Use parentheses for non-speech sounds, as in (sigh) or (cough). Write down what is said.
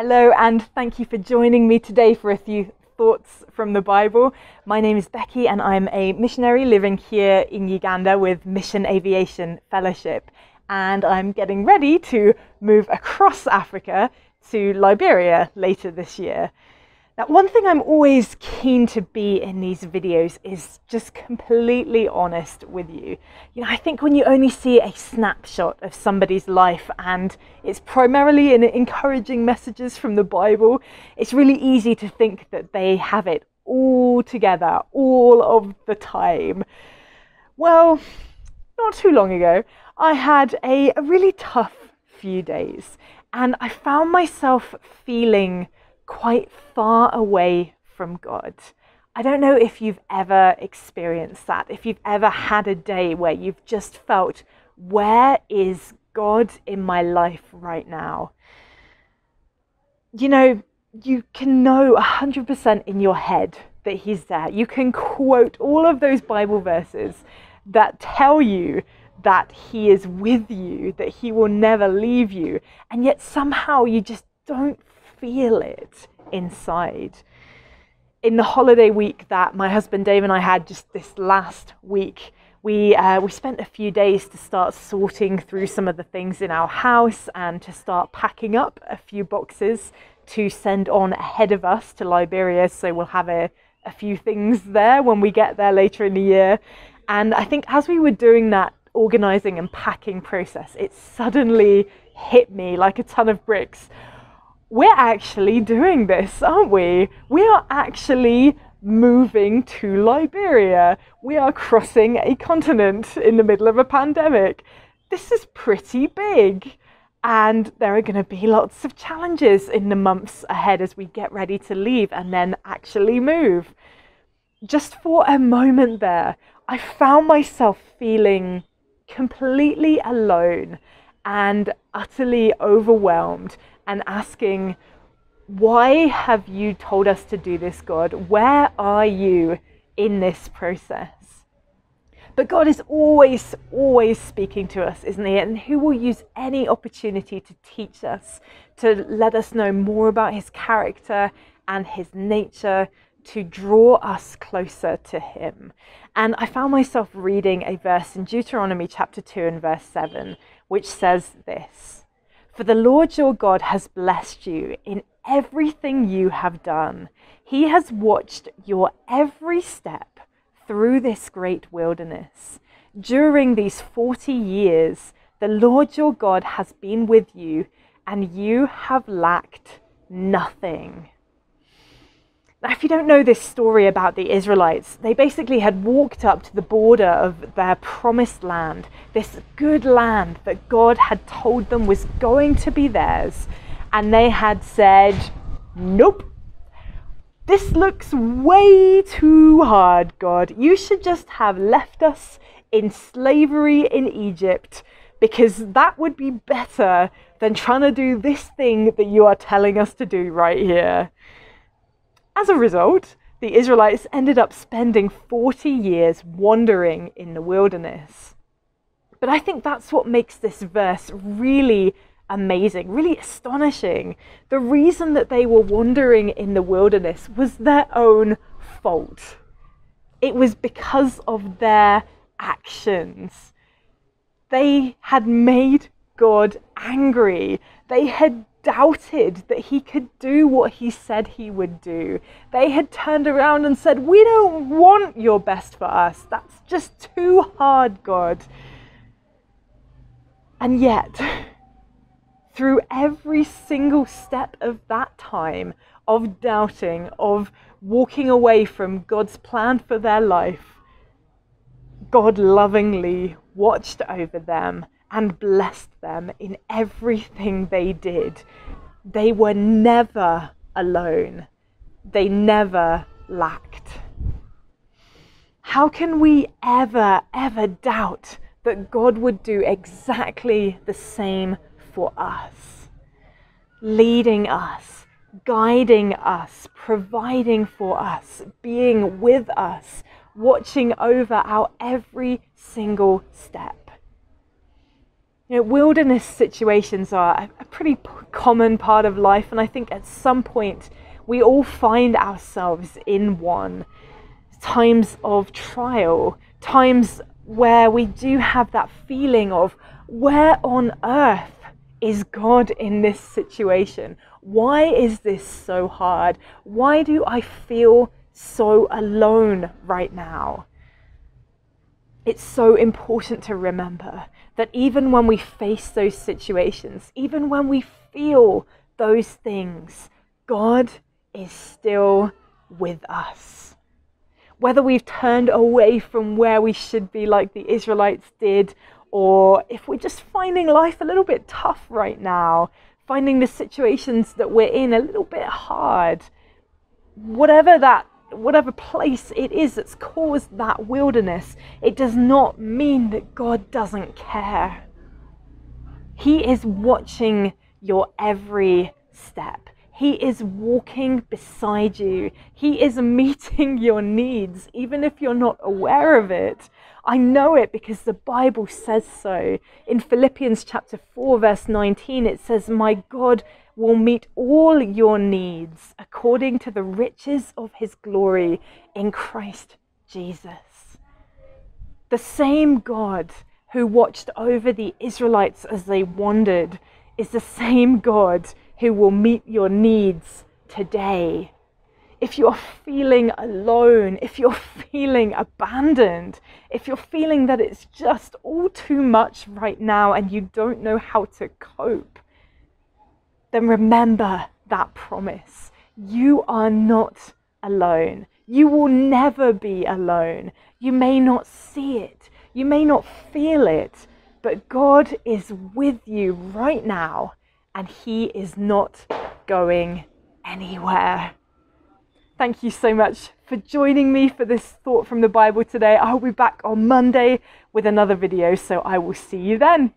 Hello, and thank you for joining me today for a few thoughts from the Bible. My name is Becky, and I'm a missionary living here in Uganda with Mission Aviation Fellowship. And I'm getting ready to move across Africa to Liberia later this year. Now, one thing I'm always keen to be in these videos is just completely honest with you. You know, I think when you only see a snapshot of somebody's life and it's primarily in encouraging messages from the Bible, it's really easy to think that they have it all together all of the time. Well, not too long ago, I had a, a really tough few days and I found myself feeling quite far away from God. I don't know if you've ever experienced that, if you've ever had a day where you've just felt, where is God in my life right now? You know, you can know 100% in your head that He's there. You can quote all of those Bible verses that tell you that He is with you, that He will never leave you, and yet somehow you just don't feel it inside. In the holiday week that my husband Dave and I had just this last week, we, uh, we spent a few days to start sorting through some of the things in our house and to start packing up a few boxes to send on ahead of us to Liberia. So we'll have a, a few things there when we get there later in the year. And I think as we were doing that organizing and packing process, it suddenly hit me like a ton of bricks we're actually doing this, aren't we? We are actually moving to Liberia. We are crossing a continent in the middle of a pandemic. This is pretty big. And there are going to be lots of challenges in the months ahead as we get ready to leave and then actually move. Just for a moment there, I found myself feeling completely alone and utterly overwhelmed and asking, Why have you told us to do this, God? Where are you in this process? But God is always, always speaking to us, isn't He? And who will use any opportunity to teach us, to let us know more about His character and His nature, to draw us closer to Him. And I found myself reading a verse in Deuteronomy chapter 2 and verse 7, which says this for the Lord your God has blessed you in everything you have done. He has watched your every step through this great wilderness. During these 40 years, the Lord your God has been with you, and you have lacked nothing. Now, if you don't know this story about the Israelites, they basically had walked up to the border of their promised land, this good land that God had told them was going to be theirs, and they had said, Nope, this looks way too hard, God. You should just have left us in slavery in Egypt because that would be better than trying to do this thing that you are telling us to do right here. As a result, the Israelites ended up spending 40 years wandering in the wilderness. But I think that's what makes this verse really amazing, really astonishing. The reason that they were wandering in the wilderness was their own fault. It was because of their actions. They had made God angry. They had doubted that he could do what he said he would do. They had turned around and said, We don't want your best for us. That's just too hard, God. And yet, (laughs) through every single step of that time of doubting, of walking away from God's plan for their life, God lovingly watched over them and blessed them in everything they did. They were never alone, they never lacked. How can we ever, ever doubt that God would do exactly the same for us? Leading us, guiding us, providing for us, being with us, watching over our every single step. You know, wilderness situations are a pretty common part of life, and I think at some point we all find ourselves in one. Times of trial, times where we do have that feeling of where on earth is God in this situation? Why is this so hard? Why do I feel so alone right now? It's so important to remember that even when we face those situations, even when we feel those things, God is still with us. Whether we've turned away from where we should be, like the Israelites did, or if we're just finding life a little bit tough right now, finding the situations that we're in a little bit hard, whatever that whatever place it is that's caused that wilderness, it does not mean that God doesn't care. He is watching your every step. He is walking beside you. He is meeting (laughs) your needs, even if you're not aware of it. I know it because the Bible says so. In Philippians chapter 4, verse 19, it says, My God will meet all your needs according to the riches of his glory in Christ Jesus. The same God who watched over the Israelites as they wandered is the same God who will meet your needs today. If you're feeling alone, if you're feeling abandoned, if you're feeling that it's just all too much right now and you don't know how to cope, then remember that promise. You are not alone. You will never be alone. You may not see it, you may not feel it, but God is with you right now and He is not going anywhere. Thank you so much for joining me for this thought from the Bible today. I'll be back on Monday with another video, so I will see you then.